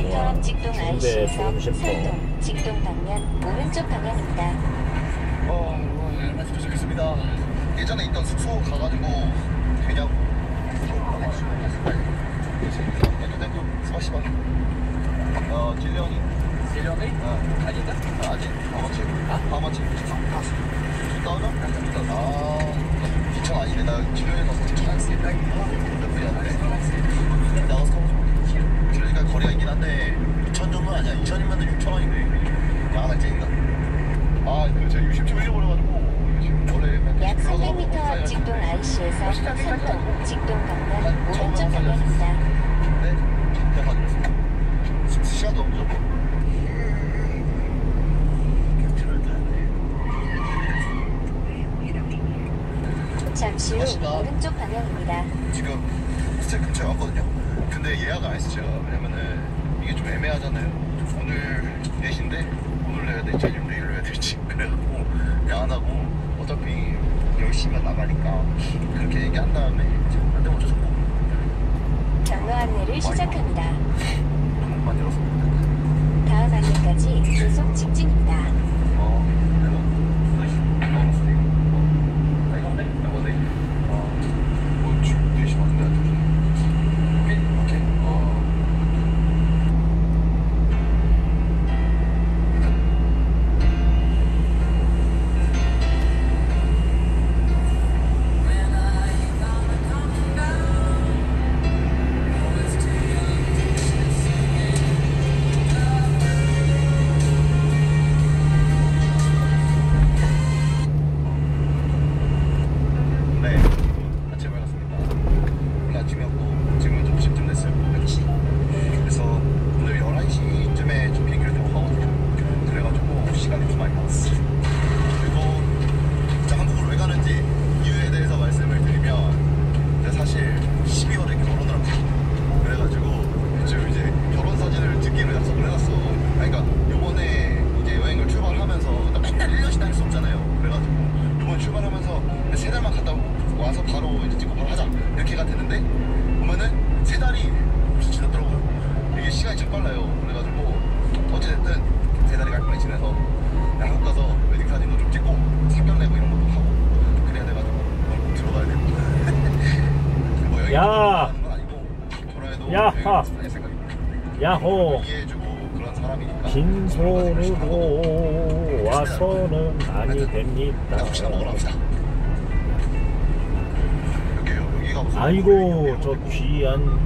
우와, 직동 침대 보고 IC에서 싶어. 설동 직동 방면 오른쪽 방향입니다. 어, 오늘 말씀 주시겠습니다. 예전에 있던 숙소 가가지고 그냥 어, 질령이 질령이? 어, 아닌가? 아직 아마치 아마치 역사 삼동 직동 방면 오른쪽 방면입니다. 네, 제가 확인했습니다. 16시간 넘죠? 잠시 후 오른쪽 방향입니다. 지금 스텝 근처에 왔거든요. 근데 예약 안 했어요. 왜냐면은 이게 좀 애매하잖아요. 오늘 4시인데 오늘 내야 될지 아니면 내일 해야 될지 그래갖고 그냥 안 하고 어차피 열심히 나가니까 그렇게 얘기한 다음에 이제 안 되면 어쩔 수 없고 경로 안내를 시작합니다. 한번만 열었습니다. 다음 안내까지 계속 직진입니다. 아. 파 야호. 빈손으로 와서는 아니 됩니다. 아이고 저 귀한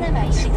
再买一些